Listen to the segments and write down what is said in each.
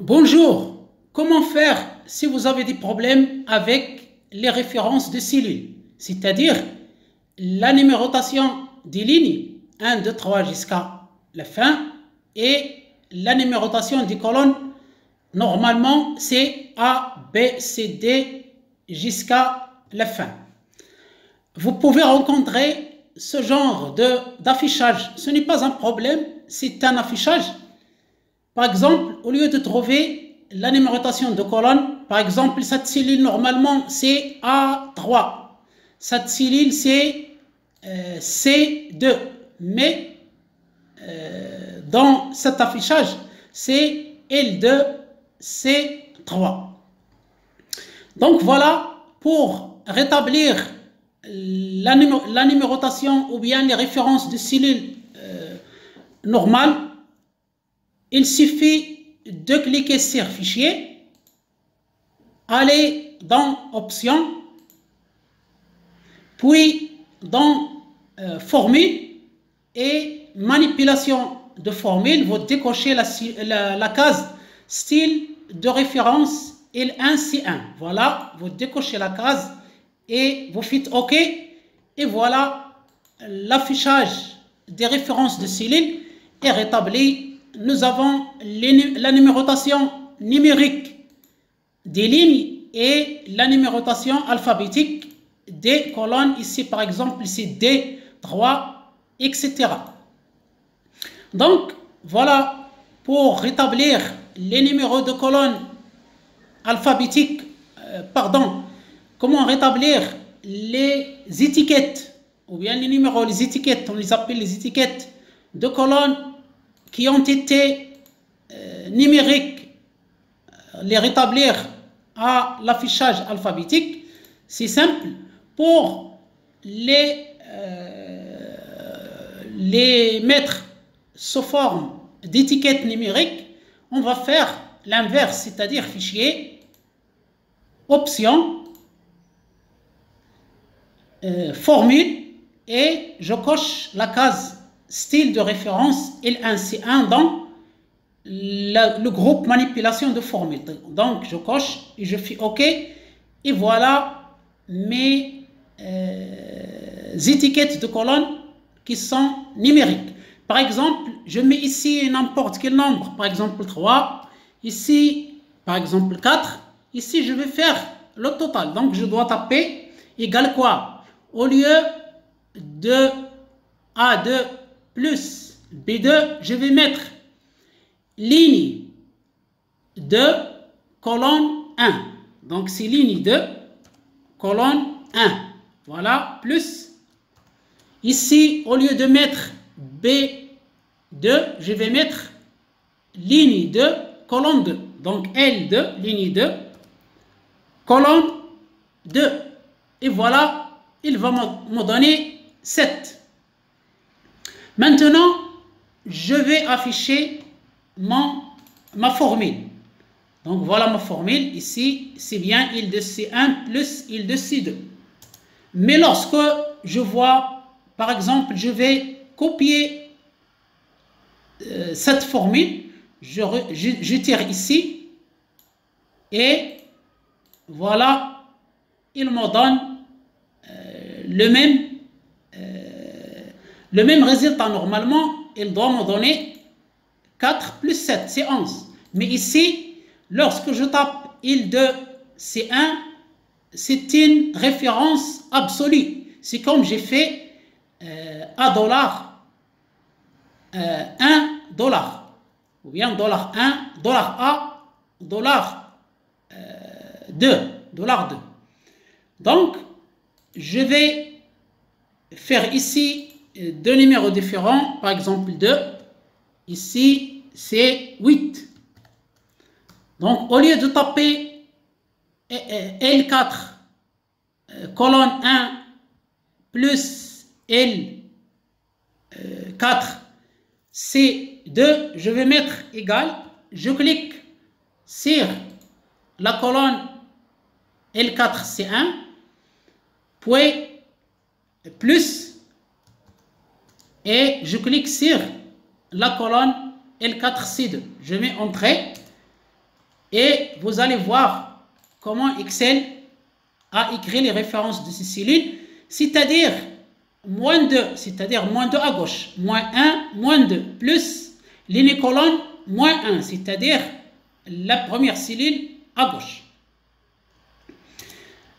Bonjour, comment faire si vous avez des problèmes avec les références de cellules, c'est-à-dire la numérotation des lignes 1, 2, 3 jusqu'à la fin et la numérotation des colonnes, normalement c'est A, B, C, D jusqu'à la fin. Vous pouvez rencontrer ce genre d'affichage. Ce n'est pas un problème, c'est un affichage. Par exemple, au lieu de trouver la numérotation de colonne, par exemple, cette cellule normalement c'est A3. Cette cellule c'est euh, C2. Mais euh, dans cet affichage, c'est L2, C3. Donc voilà, pour rétablir la, numérotation ou bien les références de cellules euh, normales, il suffit de cliquer sur Fichier, aller dans Options, puis dans euh, Formule et Manipulation de formule, vous décochez la, case Style de référence L1C1. Voilà, vous décochez la case et vous faites OK. Et voilà, l'affichage des références de cellules est rétabli. Nous avons la numérotation numérique des lignes et la numérotation alphabétique des colonnes. Ici, par exemple, c'est D3, etc. Donc, voilà pour rétablir les numéros de colonnes alphabétiques, euh, pardon, comment rétablir les étiquettes, ou bien les numéros, les étiquettes, on les appelle les étiquettes de colonnes qui ont été euh, numériques, euh, les rétablir à l'affichage alphabétique, c'est simple. Pour les, les mettre sous forme d'étiquette numérique, on va faire l'inverse, c'est-à-dire fichier, option, euh, formule, et je coche la case style de référence L1C1 dans le groupe manipulation de formule. Donc je coche et je fais OK, et voilà mes euh, étiquettes de colonne qui sont numériques. Par exemple, je mets ici n'importe quel nombre, par exemple 3, ici par exemple 4, ici je vais faire le total. Donc je dois taper égal quoi? Au lieu de A2 plus B2, je vais mettre ligne 2, colonne 1. Donc c'est ligne 2, colonne 1. Voilà, plus. Ici, au lieu de mettre B2, je vais mettre ligne 2, colonne 2. Donc L2, ligne 2, colonne 2. Et voilà, il va me donner 7. Maintenant, je vais afficher ma formule. Donc voilà ma formule. Ici, c'est bien il de C1 plus il de C2. Mais lorsque je vois, par exemple, je vais copier euh, cette formule, je, tire ici et voilà, il me donne euh, le, même, le même résultat. Normalement, il doit me donner 4 plus 7, c'est 11. Mais ici, lorsque je tape il de C1, c'est une référence absolue. C'est comme j'ai fait à dollar, 1 euh, dollar, ou bien dollar 1, dollar A, dollar 2, euh, dollar 2. Donc, je vais faire ici euh, deux numéros différents, par exemple 2, ici c'est 8. Donc, au lieu de taper L4, colonne 1, plus L 4, C2, je vais mettre égal, je clique sur la colonne L4C1, puis plus, et je clique sur la colonne L4C2. Je mets Entrée, Et vous allez voir comment Excel a écrit les références de ces cellules, c'est-à-dire moins 2, c'est-à-dire moins 2 à gauche, moins 1, moins 2, plus ligne colonne, moins 1, c'est-à-dire la première cellule à gauche.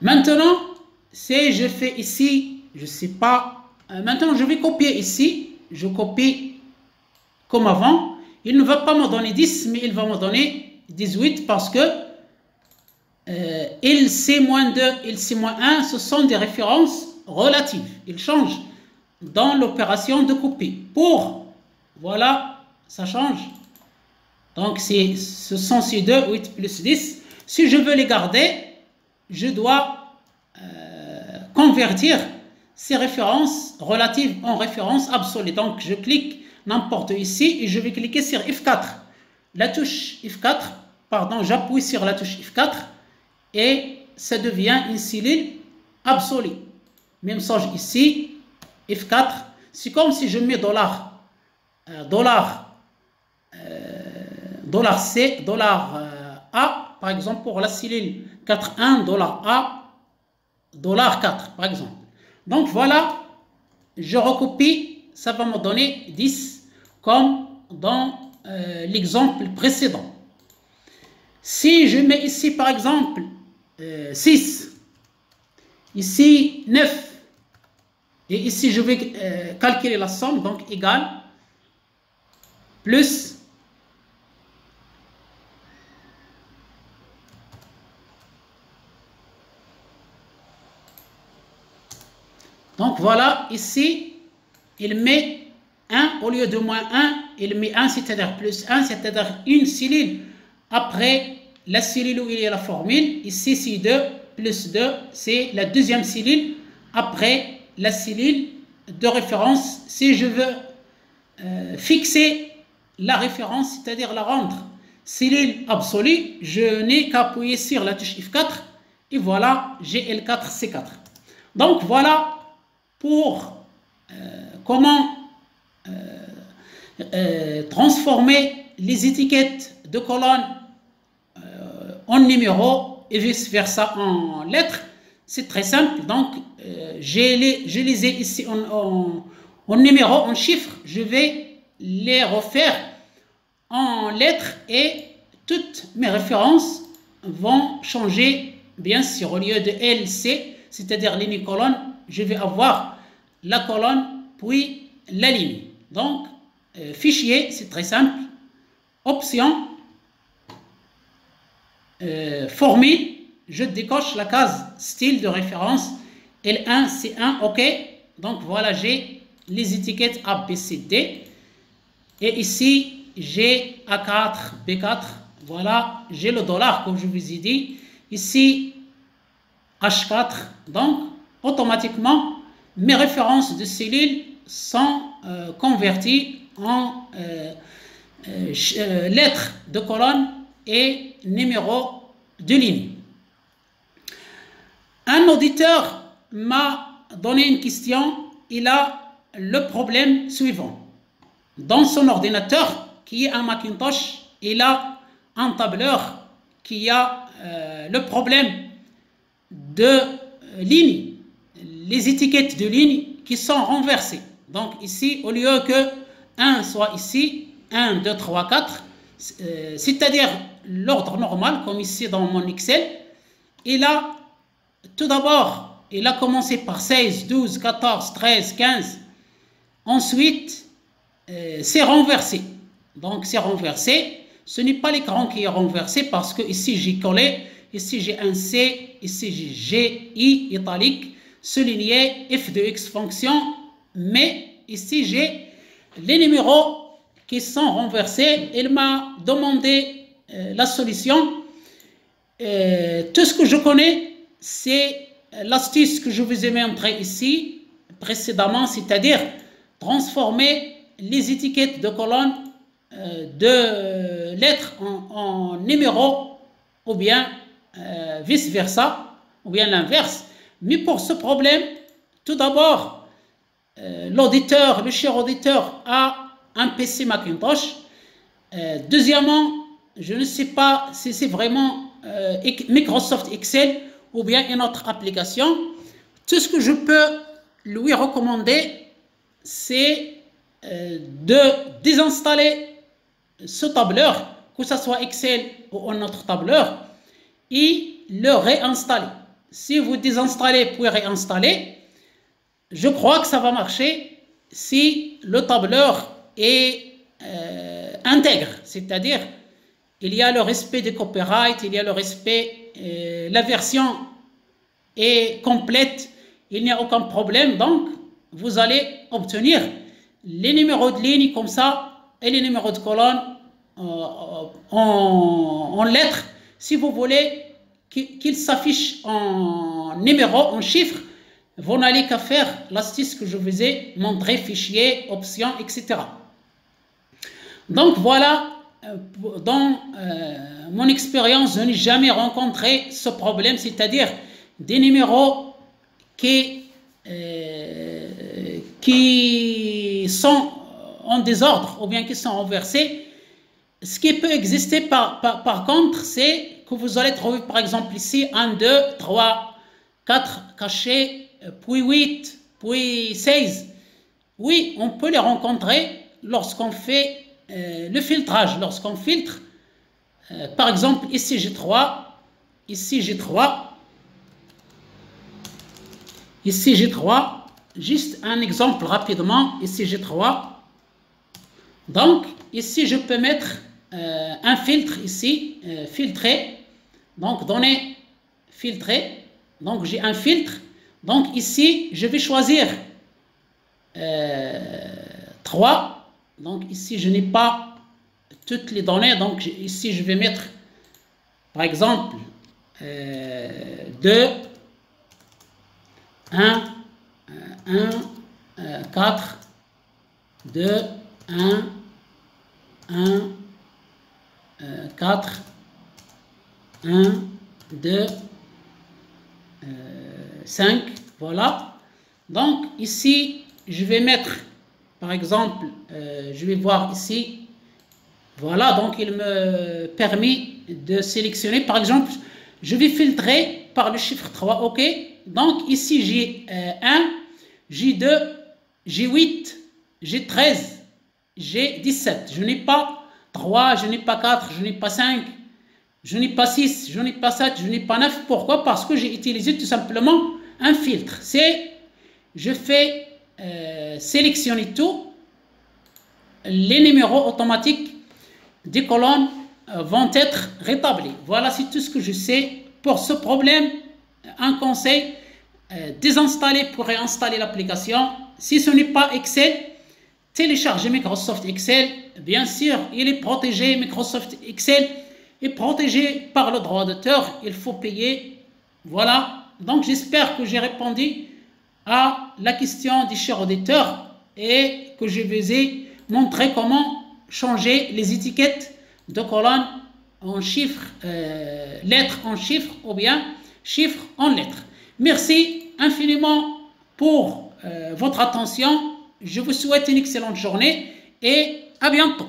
Maintenant, si je fais ici, je ne sais pas, euh, maintenant je vais copier ici, je copie comme avant, il ne va pas me donner 10, mais il va me donner 18 parce que euh, il C-2, il C-1, ce sont des références relatives. Ils changent dans l'opération de copie. Pour, voilà, ça change. Donc, ce sont ces 2, 8 plus 10. Si je veux les garder, je dois euh, convertir ces références relatives en références absolues. Donc, je clique n'importe ici et je vais cliquer sur F4. La touche F4, pardon, j'appuie sur la touche F4 et ça devient une cellule absolue. Même chose ici, F4, c'est comme si je mets dollar, euh, euh, dollar C, euh, A, par exemple pour la cellule 4.1, dollar A, dollar 4, par exemple. Donc voilà, je recopie, ça va me donner 10 comme dans l'exemple précédent. Si je mets ici par exemple 6, ici 9, et ici, je vais euh, calculer la somme, donc égale plus Donc voilà, ici, il met 1 au lieu de moins 1, il met 1, c'est-à-dire plus 1, c'est-à-dire une cellule après la cellule où il y a la formule. Ici, c'est 2 plus 2, c'est la deuxième cellule après la cellule de référence si je veux euh, fixer la référence, c'est-à-dire la rendre cellule absolue, je n'ai qu'à appuyer sur la touche F4 et voilà, j'ai L4, C4. Donc voilà pour euh, comment euh, transformer les étiquettes de colonnes en numéros et vice-versa en lettres. C'est très simple. Donc, euh, je, les, ai ici en, en, numéro, en chiffres. Je vais les refaire en lettres et toutes mes références vont changer. Bien sûr, au lieu de LC, c'est-à-dire ligne colonne, je vais avoir la colonne puis la ligne. Donc, euh, fichier, c'est très simple. Option, euh, formule, je décoche la case style de référence L1, C1, OK. Donc voilà, j'ai les étiquettes A, B, C, D. Et ici, j'ai A4, B4. Voilà, j'ai le dollar, comme je vous ai dit. Ici, H4. Donc, automatiquement, mes références de cellules sont euh, converties en euh, euh, lettres de colonne et numéros de ligne. Un auditeur m'a donné une question, il a le problème suivant. Dans son ordinateur, qui est un Macintosh, il a un tableur qui a le problème de euh, ligne, les étiquettes de ligne qui sont renversées. Donc ici, au lieu que 1 soit ici, 1, 2, 3, 4, c'est-à-dire l'ordre normal, comme ici dans mon Excel, il a tout d'abord, il a commencé par 16, 12, 14, 13, 15. Ensuite, euh, c'est renversé. Donc, c'est renversé. Ce n'est pas l'écran qui est renversé parce que ici j'ai collé, ici j'ai un C, ici j'ai G, I italique, souligné, F de X fonction, mais ici j'ai les numéros qui sont renversés. Il m'a demandé euh, la solution. Euh, tout ce que je connais, c'est l'astuce que je vous ai montré ici précédemment, c'est-à-dire transformer les étiquettes de colonnes euh, de lettres en, numéros ou bien euh, vice-versa, ou bien l'inverse. Mais pour ce problème, tout d'abord, euh, l'auditeur, le cher auditeur a un PC Macintosh. deuxièmement, je ne sais pas si c'est vraiment euh, Microsoft Excel ou bien une autre application. Tout ce que je peux lui recommander, c'est euh, de désinstaller ce tableur, que ce soit Excel ou un autre tableur, et le réinstaller. Si vous désinstallez puis réinstaller, je crois que ça va marcher si le tableur est euh, intègre, c'est-à-dire il y a le respect des copyrights, il y a le respect, euh, la version est complète, il n'y a aucun problème, donc vous allez obtenir les numéros de ligne comme ça et les numéros de colonne euh, en, en, lettres. Si vous voulez qu'ils s'affichent en numéro, en chiffres, vous n'allez qu'à faire l'astuce que je vous ai montré, fichier, options, etc. Donc voilà, euh, dans euh, mon expérience, je n'ai jamais rencontré ce problème, c'est-à-dire des numéros qui, euh, qui sont en désordre ou bien qui sont renversés. Ce qui peut exister par, contre, c'est que vous allez trouver par exemple ici 1, 2, 3, 4 cachés, puis 8, puis 16. Oui, on peut les rencontrer lorsqu'on fait euh, le filtrage, lorsqu'on filtre, euh, par exemple, ici j'ai 3, ici j'ai 3, ici j'ai 3, juste un exemple rapidement, ici j'ai 3. Donc, ici je peux mettre euh, un filtre ici, filtré, donc donner filtré, donc j'ai un filtre, donc ici je vais choisir 3, donc ici, je n'ai pas toutes les données. Donc ici, je vais mettre, par exemple, 2, 1, 1, 4, 2, 1, 1, 4, 1, 2, 5. Voilà. Donc ici, je vais mettre par exemple, euh, je vais voir ici. Voilà, donc il me permet de sélectionner. Par exemple, je vais filtrer par le chiffre 3. OK Donc ici, j'ai 1, j'ai 2, j'ai 8, j'ai 13, j'ai 17. Je n'ai pas 3, je n'ai pas 4, je n'ai pas 5, je n'ai pas 6, je n'ai pas 7, je n'ai pas 9. Pourquoi? Parce que j'ai utilisé tout simplement un filtre. C'est, je fais euh, sélectionner tout, les numéros automatiques des colonnes euh, vont être rétablis. Voilà, c'est tout ce que je sais pour ce problème. Un conseil, euh, désinstaller pour réinstaller l'application. Si ce n'est pas Excel, téléchargez Microsoft Excel. Bien sûr, il est protégé, Microsoft Excel est protégé par le droit d'auteur. Il faut payer. Voilà. Donc, j'espère que j'ai répondu à la question du cher auditeur et que je vous ai montré comment changer les étiquettes de colonnes en chiffres, euh, lettres en chiffres ou bien chiffres en lettres. Merci infiniment pour euh, votre attention. Je vous souhaite une excellente journée et à bientôt.